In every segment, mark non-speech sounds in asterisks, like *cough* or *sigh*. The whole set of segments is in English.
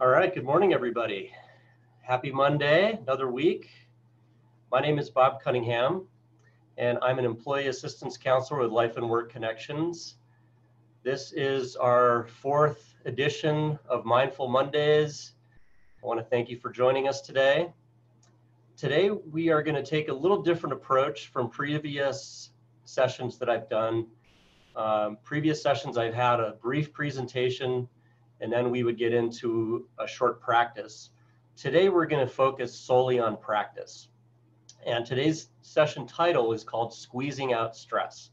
All right, good morning, everybody. Happy Monday, another week. My name is Bob Cunningham, and I'm an employee assistance counselor with Life and Work Connections. This is our fourth edition of Mindful Mondays. I want to thank you for joining us today. Today, we are going to take a little different approach from previous sessions that I've done. Um, previous sessions, I've had a brief presentation and then we would get into a short practice. Today, we're going to focus solely on practice. And today's session title is called Squeezing Out Stress.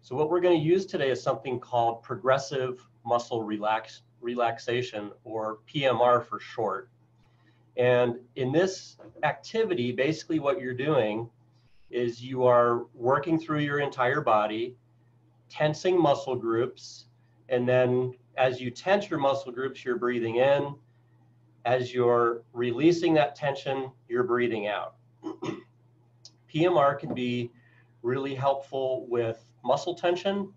So what we're going to use today is something called progressive muscle relax, relaxation or PMR for short. And in this activity, basically what you're doing is you are working through your entire body, tensing muscle groups, and then as you tense your muscle groups, you're breathing in. As you're releasing that tension, you're breathing out. *clears throat* PMR can be really helpful with muscle tension.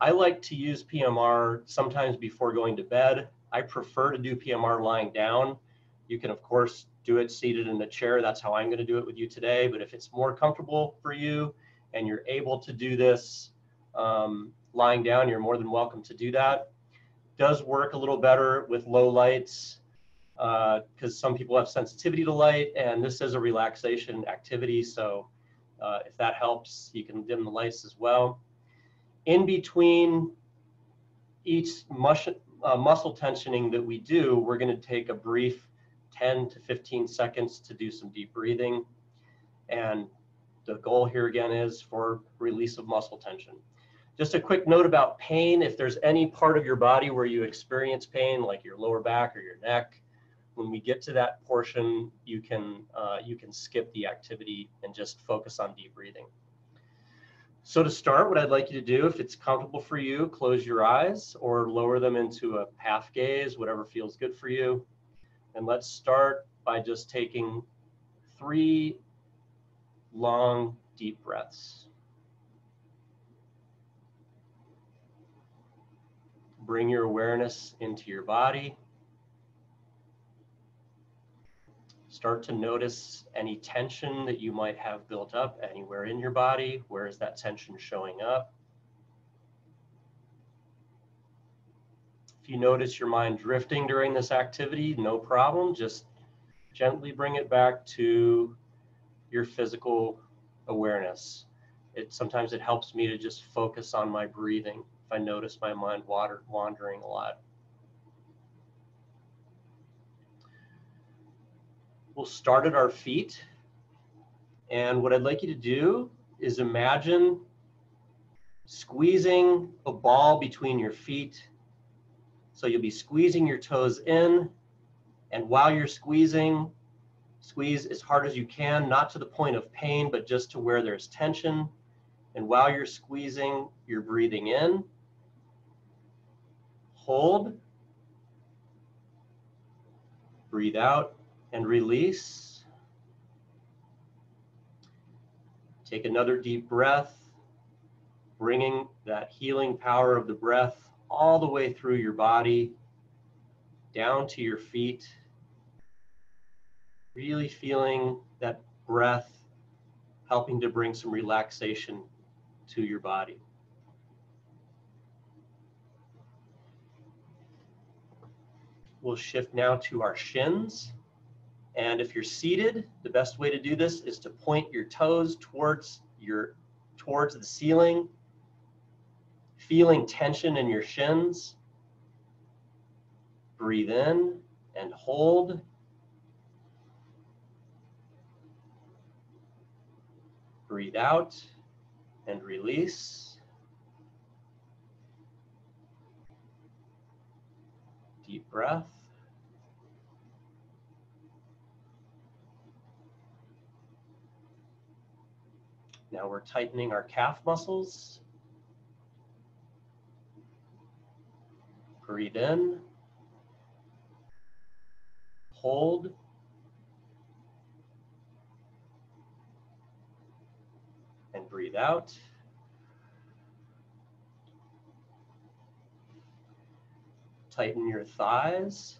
I like to use PMR sometimes before going to bed. I prefer to do PMR lying down. You can, of course, do it seated in a chair. That's how I'm going to do it with you today. But if it's more comfortable for you and you're able to do this um, lying down, you're more than welcome to do that does work a little better with low lights because uh, some people have sensitivity to light and this is a relaxation activity. So uh, if that helps, you can dim the lights as well. In between each mus uh, muscle tensioning that we do, we're gonna take a brief 10 to 15 seconds to do some deep breathing. And the goal here again is for release of muscle tension. Just a quick note about pain. If there's any part of your body where you experience pain, like your lower back or your neck, when we get to that portion, you can, uh, you can skip the activity and just focus on deep breathing. So to start, what I'd like you to do, if it's comfortable for you, close your eyes or lower them into a half gaze, whatever feels good for you. And let's start by just taking three long, deep breaths. Bring your awareness into your body. Start to notice any tension that you might have built up anywhere in your body. Where is that tension showing up? If you notice your mind drifting during this activity, no problem. Just gently bring it back to your physical awareness. It sometimes it helps me to just focus on my breathing if I notice my mind water, wandering a lot. We'll start at our feet. And what I'd like you to do is imagine squeezing a ball between your feet. So you'll be squeezing your toes in. And while you're squeezing, squeeze as hard as you can, not to the point of pain, but just to where there's tension. And while you're squeezing, you're breathing in hold, breathe out and release. Take another deep breath, bringing that healing power of the breath all the way through your body, down to your feet. Really feeling that breath helping to bring some relaxation to your body. We'll shift now to our shins. And if you're seated, the best way to do this is to point your toes towards your towards the ceiling, feeling tension in your shins. Breathe in and hold. Breathe out and release. Deep breath. Now we're tightening our calf muscles. Breathe in. Hold. breathe out. Tighten your thighs.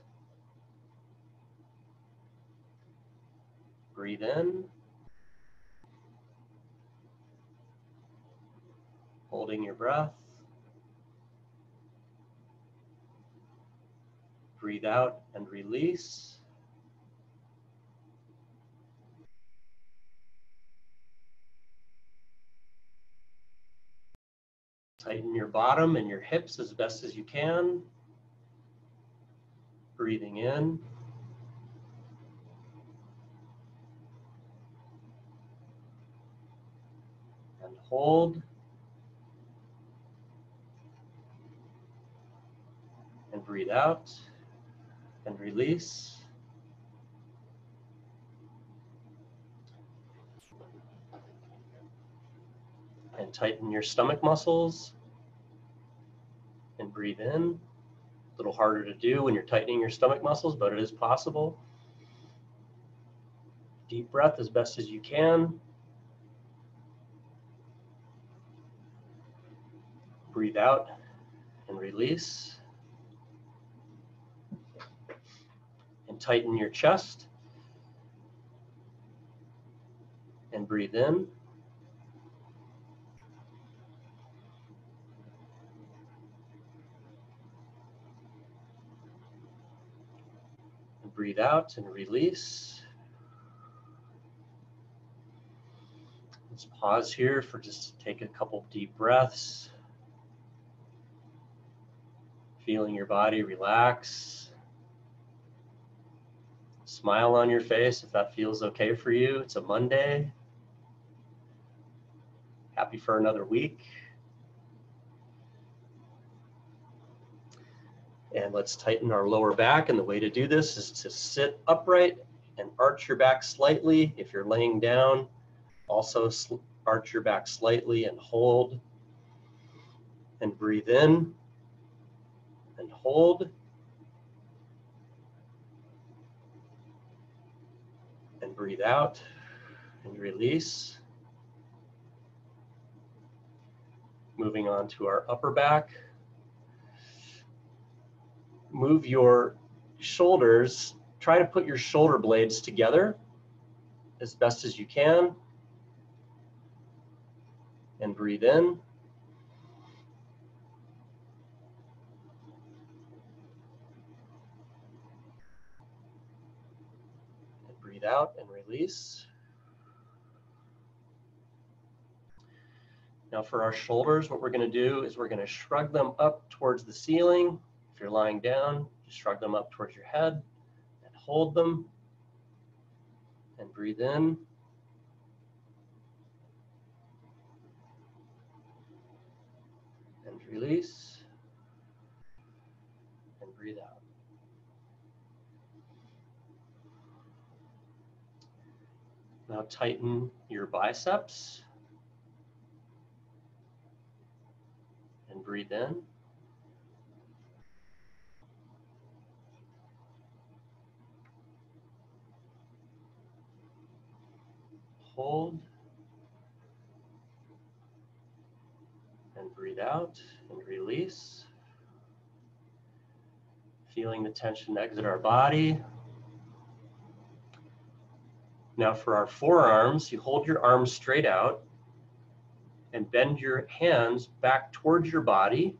Breathe in. Holding your breath. Breathe out and release. Tighten your bottom and your hips as best as you can. Breathing in. And hold. And breathe out and release. And tighten your stomach muscles and breathe in. A little harder to do when you're tightening your stomach muscles, but it is possible. Deep breath as best as you can. Breathe out and release. And tighten your chest. And breathe in. Breathe out and release. Let's pause here for just to take a couple deep breaths. Feeling your body relax. Smile on your face if that feels okay for you. It's a Monday. Happy for another week. And let's tighten our lower back. And the way to do this is to sit upright and arch your back slightly. If you're laying down, also arch your back slightly and hold. And breathe in and hold. And breathe out and release. Moving on to our upper back move your shoulders, try to put your shoulder blades together as best as you can. And breathe in. And breathe out and release. Now for our shoulders, what we're going to do is we're going to shrug them up towards the ceiling you're lying down, just shrug them up towards your head and hold them and breathe in. And release and breathe out. Now tighten your biceps and breathe in. Hold. And breathe out and release. Feeling the tension exit our body. Now for our forearms, you hold your arms straight out and bend your hands back towards your body,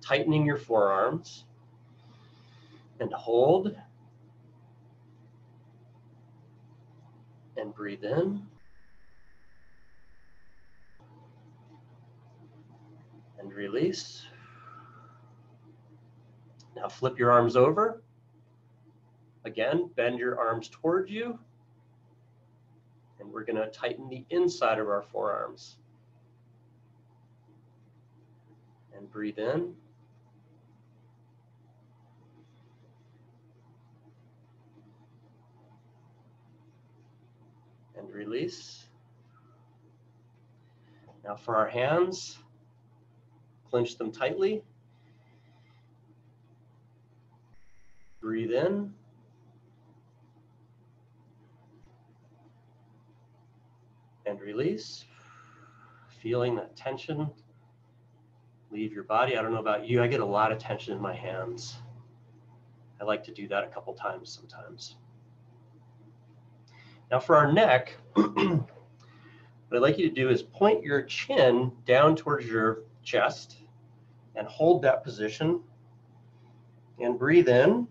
tightening your forearms. And hold. And breathe in. Release. Now flip your arms over. Again, bend your arms towards you. And we're going to tighten the inside of our forearms. And breathe in. And release. Now for our hands, Clench them tightly. Breathe in. And release. Feeling that tension leave your body. I don't know about you, I get a lot of tension in my hands. I like to do that a couple times sometimes. Now for our neck, *clears throat* what I'd like you to do is point your chin down towards your chest and hold that position and breathe in.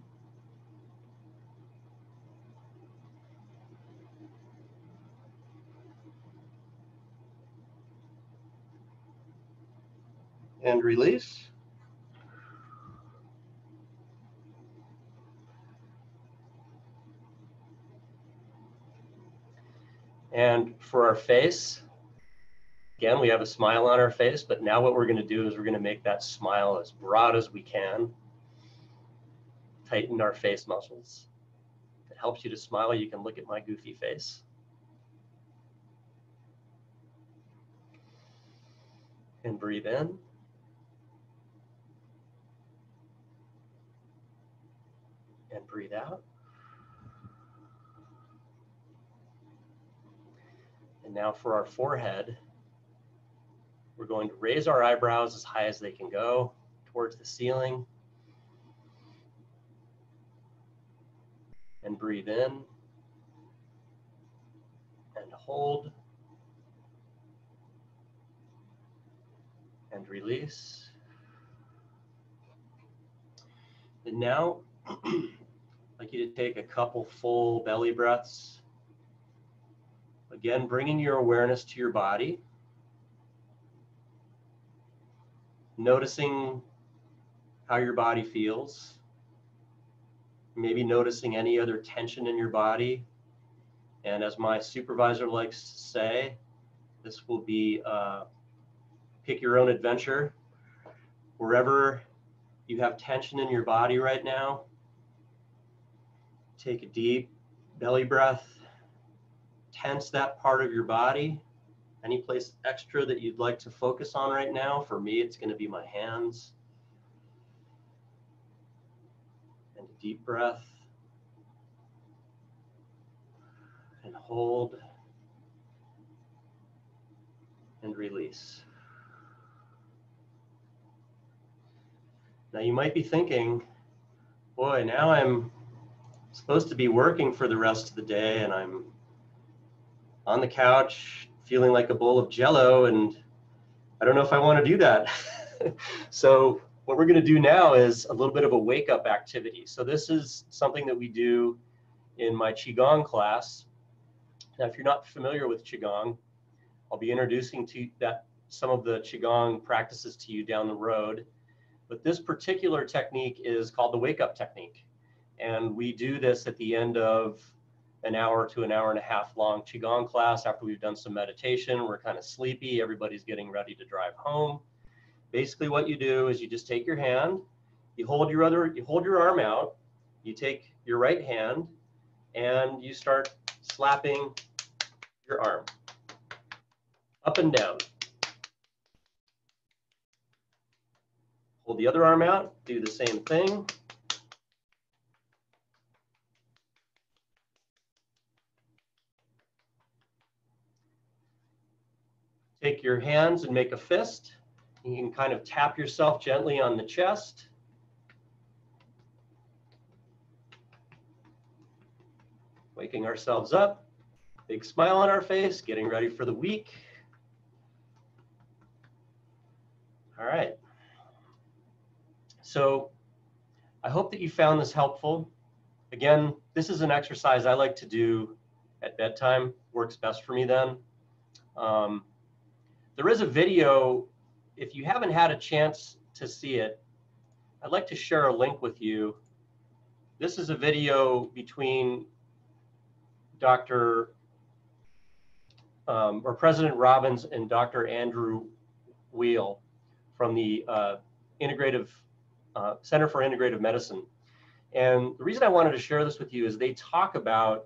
And release. And for our face, again, we have a smile on our face, but now what we're gonna do is we're gonna make that smile as broad as we can. Tighten our face muscles. If it helps you to smile, you can look at my goofy face. And breathe in. And breathe out. And now for our forehead, we're going to raise our eyebrows as high as they can go towards the ceiling. And breathe in and hold and release. And now, *clears throat* I'd like you to take a couple full belly breaths Again, bringing your awareness to your body. Noticing how your body feels. Maybe noticing any other tension in your body. And as my supervisor likes to say, this will be uh, pick your own adventure. Wherever you have tension in your body right now, take a deep belly breath tense that part of your body. Any place extra that you'd like to focus on right now? For me, it's going to be my hands. And a deep breath. And hold. And release. Now you might be thinking, boy, now I'm supposed to be working for the rest of the day and I'm on the couch feeling like a bowl of jello and I don't know if I want to do that. *laughs* so what we're going to do now is a little bit of a wake up activity. So this is something that we do in my Qigong class. Now, if you're not familiar with Qigong, I'll be introducing to that some of the Qigong practices to you down the road. But this particular technique is called the wake up technique. And we do this at the end of an hour to an hour and a half long Qigong class after we've done some meditation. We're kind of sleepy. Everybody's getting ready to drive home. Basically what you do is you just take your hand, you hold your other, you hold your arm out, you take your right hand and you start slapping your arm up and down. Hold the other arm out, do the same thing. Take your hands and make a fist. You can kind of tap yourself gently on the chest. Waking ourselves up, big smile on our face, getting ready for the week. All right. So I hope that you found this helpful. Again, this is an exercise I like to do at bedtime, works best for me then. Um, there is a video, if you haven't had a chance to see it, I'd like to share a link with you. This is a video between Dr. Um, or President Robbins and Dr. Andrew Weil from the uh, Integrative uh, Center for Integrative Medicine. And the reason I wanted to share this with you is they talk about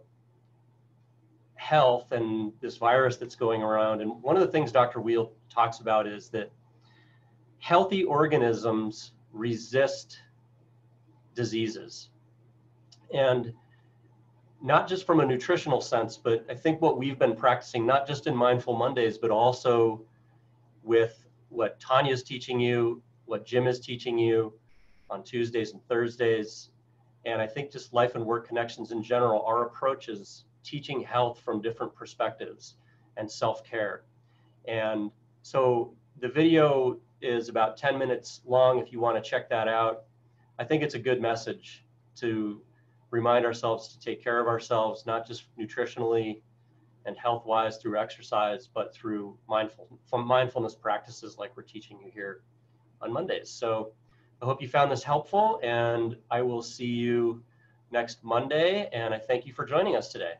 health and this virus that's going around. And one of the things Dr. Weil talks about is that healthy organisms resist diseases. And not just from a nutritional sense, but I think what we've been practicing, not just in Mindful Mondays, but also with what Tanya's teaching you, what Jim is teaching you on Tuesdays and Thursdays. And I think just life and work connections in general, our approaches teaching health from different perspectives and self-care. And so the video is about 10 minutes long if you want to check that out. I think it's a good message to remind ourselves to take care of ourselves, not just nutritionally and health-wise through exercise, but through mindful, mindfulness practices like we're teaching you here on Mondays. So I hope you found this helpful and I will see you next Monday. And I thank you for joining us today.